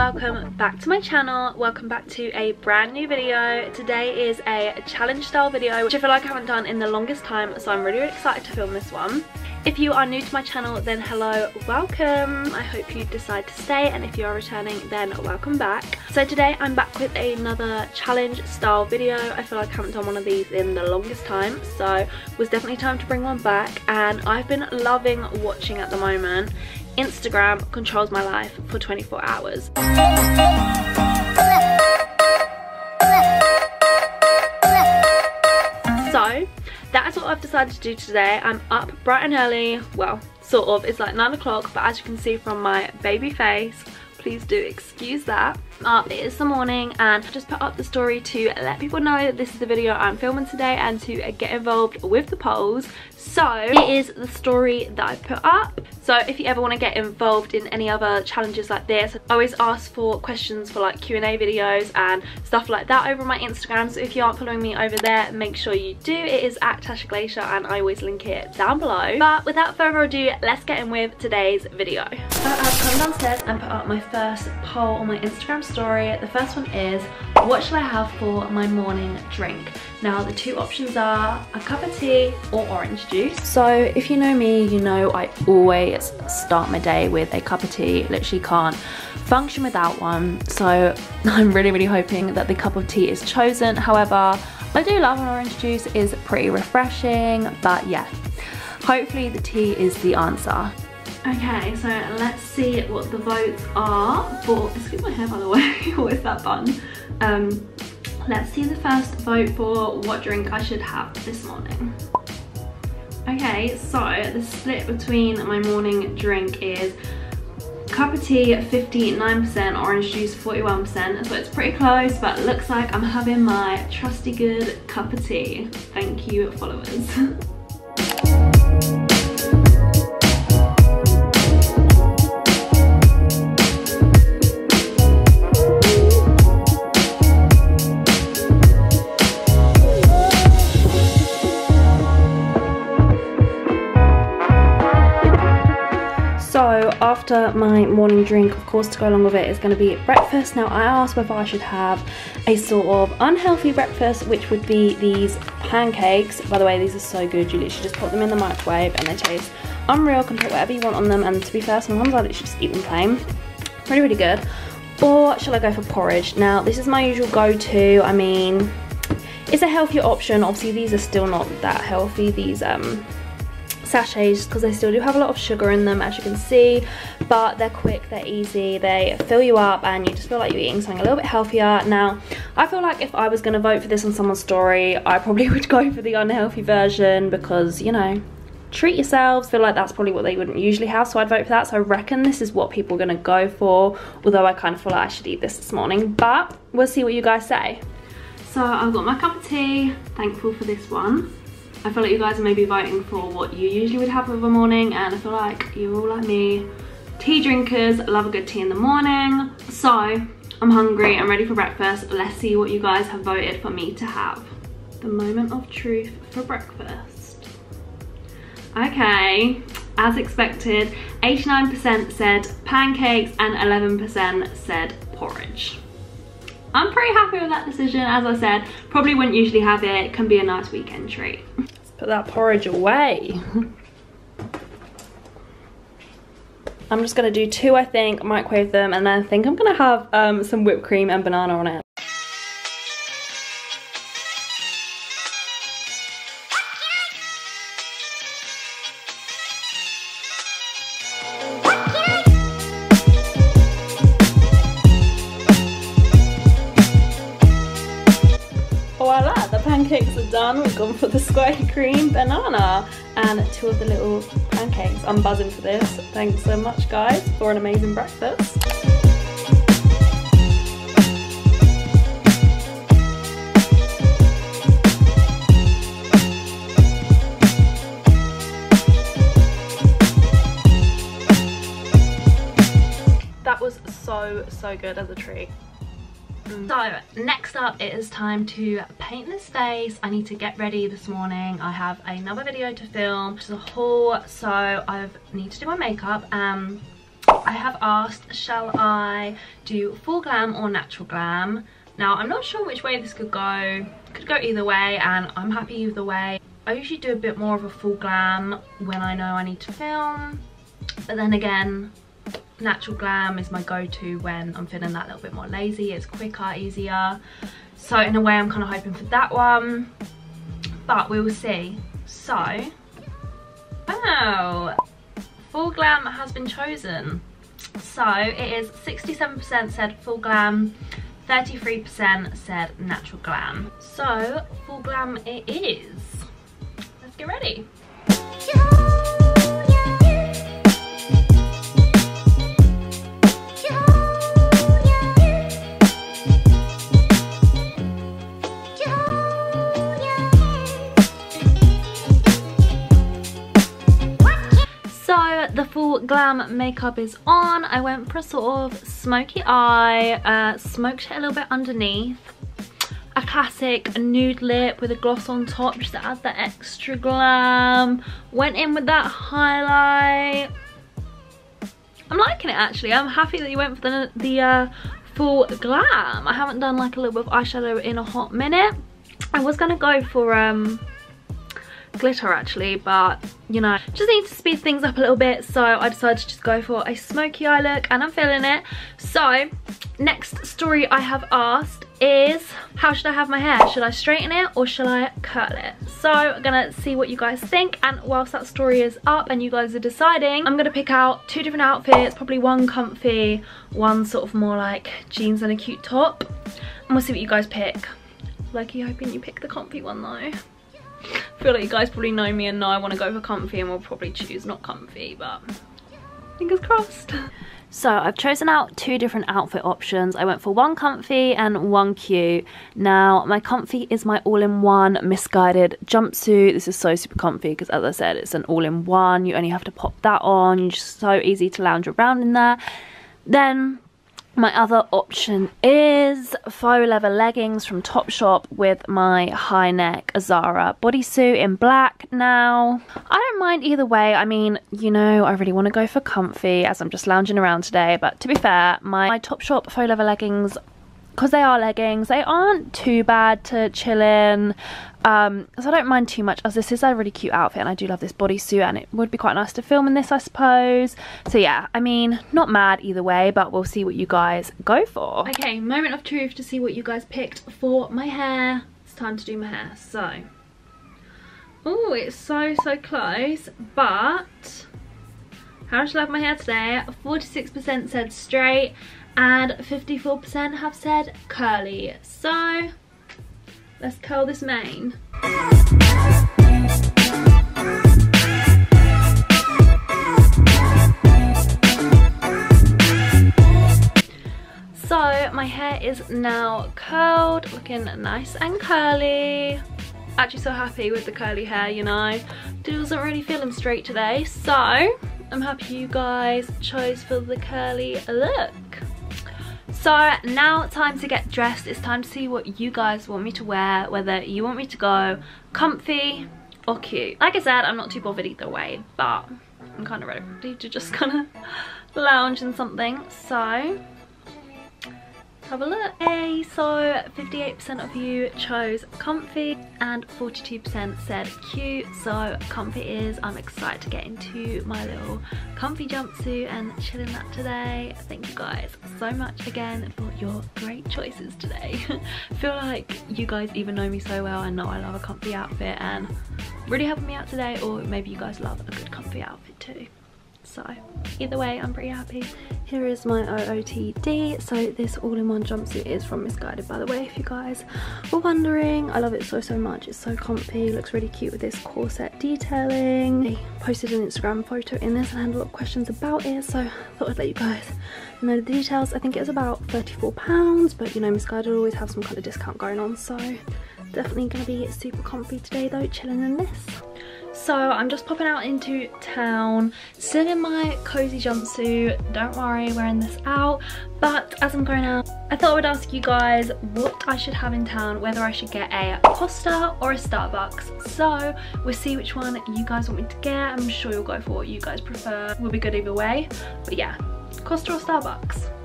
welcome back to my channel. Welcome back to a brand new video. Today is a challenge style video which I feel like I haven't done in the longest time so I'm really, really excited to film this one. If you are new to my channel then hello welcome. I hope you decide to stay and if you are returning then welcome back. So today I'm back with another challenge style video. I feel like I haven't done one of these in the longest time so it was definitely time to bring one back and I've been loving watching at the moment Instagram controls my life for 24 hours. So that's what I've decided to do today. I'm up bright and early, well, sort of, it's like 9 o'clock, but as you can see from my baby face, please do excuse that up it is the morning and I just put up the story to let people know that this is the video I'm filming today and to get involved with the polls. So it is the story that I put up. So if you ever want to get involved in any other challenges like this I always ask for questions for like Q&A videos and stuff like that over my Instagram. So if you aren't following me over there make sure you do. It is at Tasha Glaysher and I always link it down below. But without further ado let's get in with today's video. So I've come downstairs and put up my first poll on my Instagram story. The first one is, what should I have for my morning drink? Now the two options are a cup of tea or orange juice. So if you know me, you know I always start my day with a cup of tea. Literally can't function without one. So I'm really, really hoping that the cup of tea is chosen. However, I do love an orange juice, it is pretty refreshing, but yeah, hopefully the tea is the answer. Okay, so let's see what the votes are for, excuse my hair by the way, what is that bun? Um, let's see the first vote for what drink I should have this morning. Okay, so the split between my morning drink is cup of tea 59%, orange juice 41%, so it's pretty close, but looks like I'm having my trusty good cup of tea. Thank you, followers. after my morning drink, of course, to go along with it is going to be breakfast. Now, I asked whether I should have a sort of unhealthy breakfast, which would be these pancakes. By the way, these are so good. You literally just put them in the microwave and they taste unreal. Can put whatever you want on them. And to be fair, sometimes I literally just eat them plain. Really, really good. Or shall I go for porridge? Now, this is my usual go-to. I mean, it's a healthier option. Obviously, these are still not that healthy. These um sachets because they still do have a lot of sugar in them as you can see but they're quick they're easy they fill you up and you just feel like you're eating something a little bit healthier. Now I feel like if I was going to vote for this on someone's story I probably would go for the unhealthy version because you know treat yourselves feel like that's probably what they wouldn't usually have so I'd vote for that. So I reckon this is what people are going to go for although I kind of feel like I should eat this this morning but we'll see what you guys say. So I've got my cup of tea thankful for this one I feel like you guys are maybe voting for what you usually would have of a morning and I feel like you're all like me, tea drinkers, love a good tea in the morning. So I'm hungry, I'm ready for breakfast. Let's see what you guys have voted for me to have. The moment of truth for breakfast. Okay, as expected, 89% said pancakes and 11% said porridge. I'm pretty happy with that decision. As I said, probably wouldn't usually have it. Can be a nice weekend treat. Let's put that porridge away. I'm just gonna do two, I think, microwave them, and then I think I'm gonna have um, some whipped cream and banana on it. Pancakes are done. We've gone for the square cream banana and two of the little pancakes. I'm buzzing for this. Thanks so much guys for an amazing breakfast. That was so, so good as a treat. So next up it is time to paint this face. I need to get ready this morning. I have another video to film, which is a haul. So I need to do my makeup. Um, I have asked, shall I do full glam or natural glam? Now, I'm not sure which way this could go. Could go either way, and I'm happy either way. I usually do a bit more of a full glam when I know I need to film. But then again, natural glam is my go-to when I'm feeling that little bit more lazy. It's quicker, easier. So in a way, I'm kind of hoping for that one. But we will see. So, oh, full glam has been chosen. So it is 67% said full glam, 33% said natural glam. So full glam it is. Let's get ready. the full glam makeup is on. I went for a sort of smoky eye, uh, smoked it a little bit underneath. A classic nude lip with a gloss on top just to add that extra glam. Went in with that highlight. I'm liking it actually. I'm happy that you went for the, the uh, full glam. I haven't done like a little bit of eyeshadow in a hot minute. I was going to go for um, glitter actually but you know just need to speed things up a little bit so I decided to just go for a smoky eye look and I'm feeling it. So next story I have asked is how should I have my hair? Should I straighten it or should I curl it? So I'm gonna see what you guys think and whilst that story is up and you guys are deciding I'm gonna pick out two different outfits probably one comfy one sort of more like jeans and a cute top. And we'll see what you guys pick. Lucky hoping you pick the comfy one though I feel like you guys probably know me and know I want to go for comfy and we'll probably choose not comfy, but fingers crossed. So I've chosen out two different outfit options. I went for one comfy and one cute. Now my comfy is my all-in-one Missguided jumpsuit. This is so super comfy because as I said it's an all-in-one. You only have to pop that on. You're just so easy to lounge around in there. Then my other option is faux leather leggings from Topshop with my high neck Zara bodysuit in black. Now, I don't mind either way. I mean, you know, I really want to go for comfy as I'm just lounging around today. But to be fair, my, my Topshop faux leather leggings because they are leggings, they aren't too bad to chill in. Um, so I don't mind too much as this is a really cute outfit and I do love this bodysuit and it would be quite nice to film in this I suppose. So yeah, I mean, not mad either way, but we'll see what you guys go for. Okay, moment of truth to see what you guys picked for my hair. It's time to do my hair, so. Oh, it's so, so close, but how I have my hair today? 46% said straight, and 54% have said curly. So let's curl this mane. So my hair is now curled, looking nice and curly. Actually so happy with the curly hair, you know. It wasn't really feeling straight today, so I'm happy you guys chose for the curly look. So now time to get dressed. It's time to see what you guys want me to wear, whether you want me to go comfy or cute. Like I said, I'm not too bothered either way, but I'm kind of ready to just kind of lounge in something. So have a look. Hey, so 58% of you chose comfy and 42% said cute. So comfy is, I'm excited to get into my little comfy jumpsuit and chill in that today. Thank you guys so much again for your great choices today. Feel like you guys even know me so well and know I love a comfy outfit and really helping me out today or maybe you guys love a good comfy outfit too so either way i'm pretty happy. Here is my ootd so this all-in-one jumpsuit is from Missguided by the way if you guys were wondering. I love it so so much. It's so comfy. Looks really cute with this corset detailing. I posted an instagram photo in this and had a lot of questions about it so i thought i'd let you guys know the details. I think it was about 34 pounds but you know Missguided always have some kind of discount going on so definitely gonna be super comfy today though chilling in this so I'm just popping out into town, still in my cozy jumpsuit, don't worry, wearing this out. But as I'm going out, I thought I would ask you guys what I should have in town, whether I should get a Costa or a Starbucks. So we'll see which one you guys want me to get. I'm sure you'll go for what you guys prefer. we'll be good either way. But yeah, Costa or Starbucks?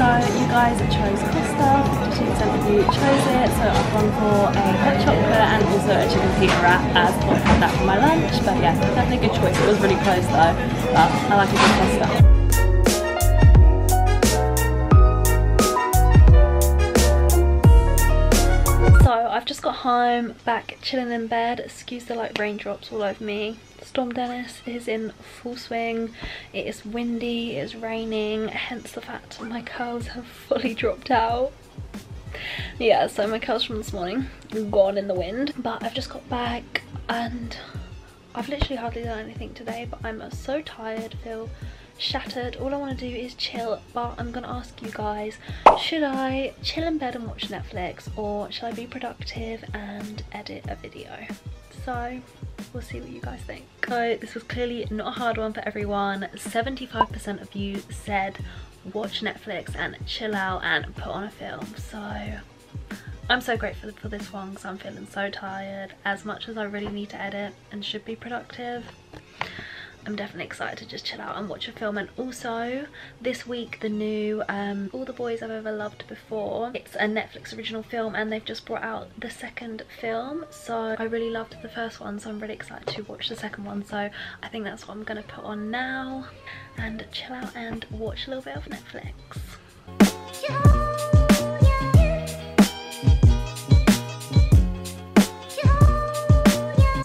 So you guys chose Costa, 52% of you chose it, so I've gone for a hot chocolate and also a chicken pita wrap as I had that for my lunch. But yeah, definitely a good choice. It was really close though, but I like a good Costa. So I've just got home, back chilling in bed. Excuse the like raindrops all over me. Storm Dennis is in full swing. It is windy, it is raining, hence the fact my curls have fully dropped out. Yeah, so my curls from this morning gone in the wind. But I've just got back and I've literally hardly done anything today, but I'm so tired, feel shattered all i want to do is chill but i'm gonna ask you guys should i chill in bed and watch netflix or should i be productive and edit a video so we'll see what you guys think. So this was clearly not a hard one for everyone. 75 percent of you said watch netflix and chill out and put on a film. So I'm so grateful for this one because I'm feeling so tired. As much as I really need to edit and should be productive I'm definitely excited to just chill out and watch a film. And also this week the new um, All the Boys I've Ever Loved Before it's a Netflix original film and they've just brought out the second film. So I really loved the first one so I'm really excited to watch the second one. So I think that's what I'm gonna put on now. And chill out and watch a little bit of Netflix.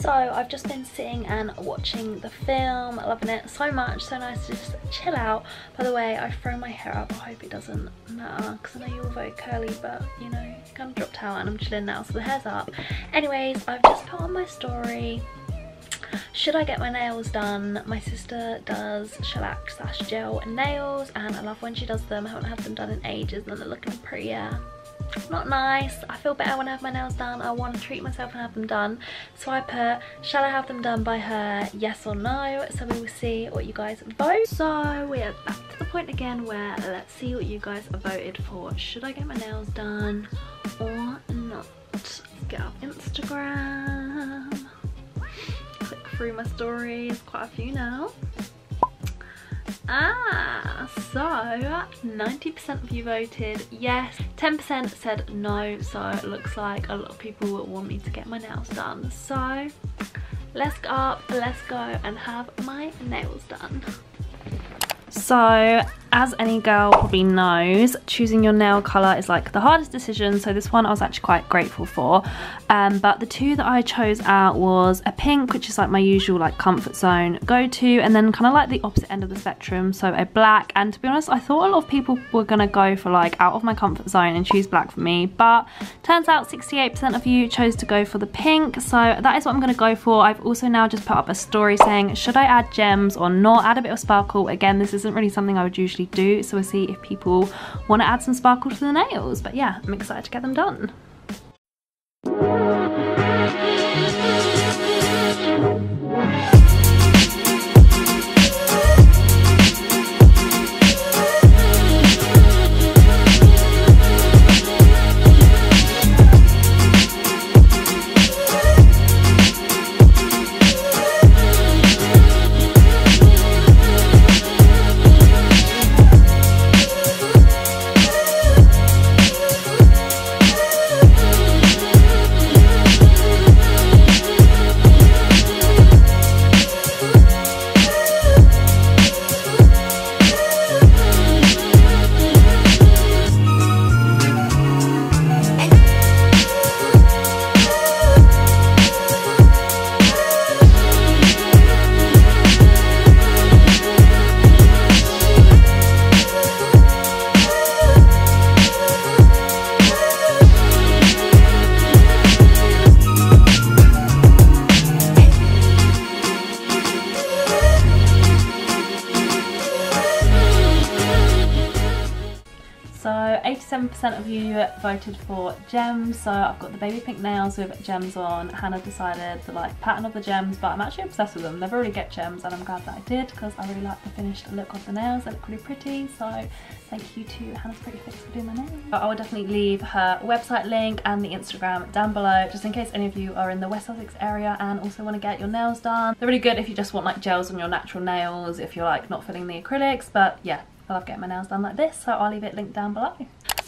So I've just been sitting and watching the film, loving it so much, so nice to just chill out. By the way, I've thrown my hair up, I hope it doesn't matter because I know you're very curly but you know, it kind of dropped out and I'm chilling now so the hair's up. Anyways, I've just put on my story should I get my nails done? My sister does shellac slash gel nails and I love when she does them. I haven't had them done in ages and they're looking prettier not nice. I feel better when i have my nails done. I want to treat myself and have them done. So i put shall i have them done by her yes or no? So we will see what you guys vote. So we are back to the point again where let's see what you guys voted for. Should i get my nails done or not? Get up instagram. Click through my stories. Quite a few now Ah, so 90% of you voted yes, 10% said no, so it looks like a lot of people want me to get my nails done. So let's go up, let's go and have my nails done. So as any girl probably knows, choosing your nail colour is like the hardest decision. So this one I was actually quite grateful for. Um, but the two that I chose out was a pink, which is like my usual like comfort zone go-to, and then kind of like the opposite end of the spectrum, so a black. And to be honest, I thought a lot of people were gonna go for like out of my comfort zone and choose black for me, but turns out 68% of you chose to go for the pink. So that is what I'm gonna go for. I've also now just put up a story saying, should I add gems or not? Add a bit of sparkle. Again, this isn't really something I would usually do. So we'll see if people want to add some sparkle to the nails. But yeah, I'm excited to get them done. For gems. So I've got the baby pink nails with gems on. Hannah decided the like pattern of the gems, but I'm actually obsessed with them. Never really get gems and I'm glad that I did because I really like the finished look of the nails. They look really pretty. So thank you to Hannah's Pretty Fix for doing my nails. I will definitely leave her website link and the Instagram down below just in case any of you are in the West Sussex area and also want to get your nails done. They're really good if you just want like gels on your natural nails, if you're like not filling the acrylics, but yeah, I love getting my nails done like this, so I'll leave it linked down below.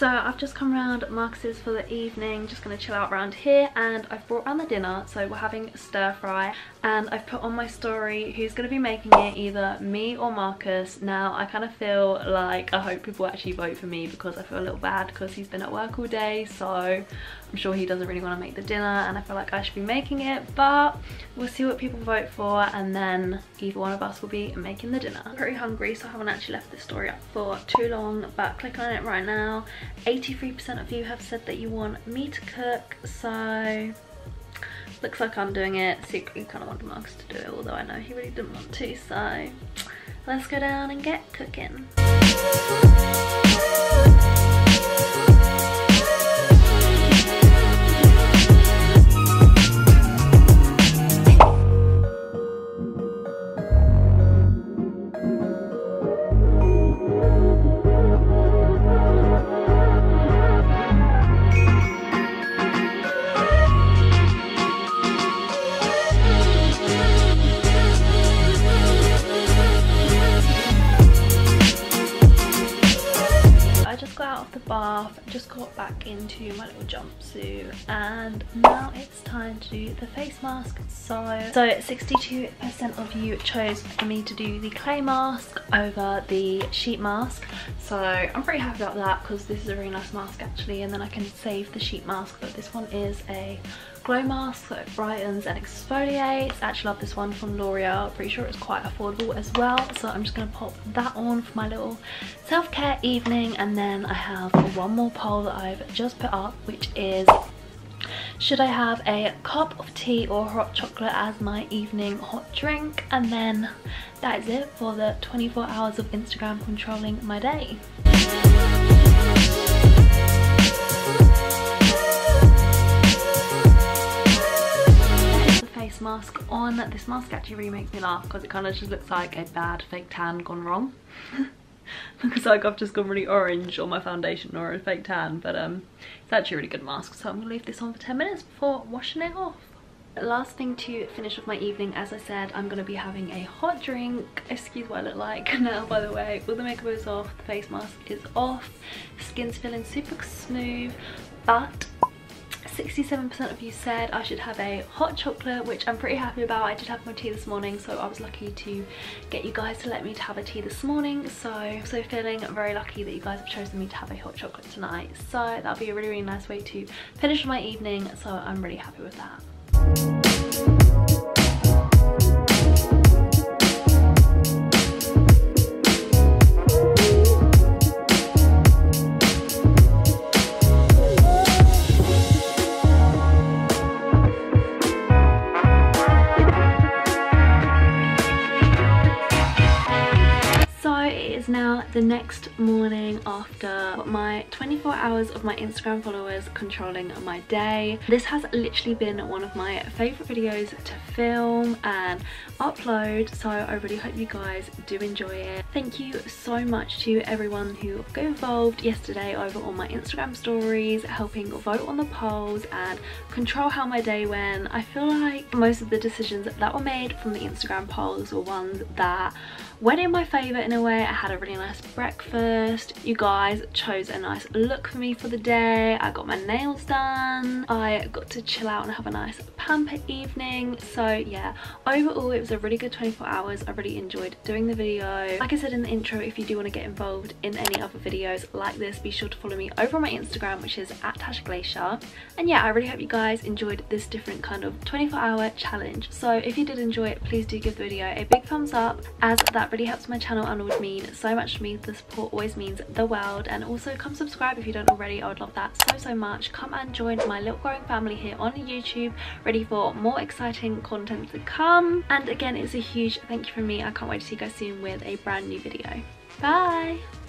So I've just come around Marcus's for the evening, just to chill out around here and I've brought around the dinner. So we're having stir fry and I've put on my story who's to be making it, either me or Marcus. Now I kind of feel like I hope people actually vote for me because I feel a little bad because he's been at work all day. So I'm sure he doesn't really want to make the dinner and I feel like I should be making it. But we'll see what people vote for and then either one of us will be making the dinner. I'm pretty hungry so I haven't actually left this story up for too long but click on it right now 83% of you have said that you want me to cook, so looks like I'm doing it. Secretly kind of wanted Marcus to do it, although I know he really didn't want to, so let's go down and get cooking. So so 62 percent of you chose for me to do the clay mask over the sheet mask so i'm pretty happy about that because this is a really nice mask actually and then i can save the sheet mask but this one is a glow mask that brightens and exfoliates. I actually love this one from L'Oreal. Pretty sure it's quite affordable as well. So I'm just going to pop that on for my little self-care evening. And then I have one more poll that I've just put up, which is should I have a cup of tea or hot chocolate as my evening hot drink? And then that is it for the 24 hours of Instagram controlling my day. face mask on. This mask actually really makes me laugh because it kind of just looks like a bad fake tan gone wrong. looks like I've just gone really orange on my foundation or a fake tan but um it's actually a really good mask so I'm gonna leave this on for 10 minutes before washing it off. Last thing to finish off my evening as i said i'm going to be having a hot drink. Excuse what i look like now by the way. All the makeup is off the face mask is off skin's feeling super smooth but 67% of you said I should have a hot chocolate, which I'm pretty happy about. I did have my tea this morning, so I was lucky to get you guys to let me to have a tea this morning. So, so feeling very lucky that you guys have chosen me to have a hot chocolate tonight. So that'll be a really, really nice way to finish my evening. So I'm really happy with that. The next morning after my 24 hours of my Instagram followers controlling my day. This has literally been one of my favourite videos to film and upload so I really hope you guys do enjoy it. Thank you so much to everyone who got involved yesterday over on my Instagram stories helping vote on the polls and control how my day went. I feel like most of the decisions that were made from the Instagram polls were ones that went in my favour in a way. I had a really nice breakfast. You guys chose a nice look for me for the day. I got my nails done. I got to chill out and have a nice pamper evening. So yeah, overall it was a really good 24 hours. I really enjoyed doing the video. Like I said in the intro, if you do want to get involved in any other videos like this, be sure to follow me over on my Instagram, which is at Tasha Glaysher. And yeah, I really hope you guys enjoyed this different kind of 24 hour challenge. So if you did enjoy it, please do give the video a big thumbs up as that really helps my channel and would mean so much to me. The support always means the world. And also come subscribe if you don't already. I would love that so, so much. Come and join my little growing family here on YouTube, ready for more exciting content to come. And again, it's a huge thank you from me. I can't wait to see you guys soon with a brand new video. Bye!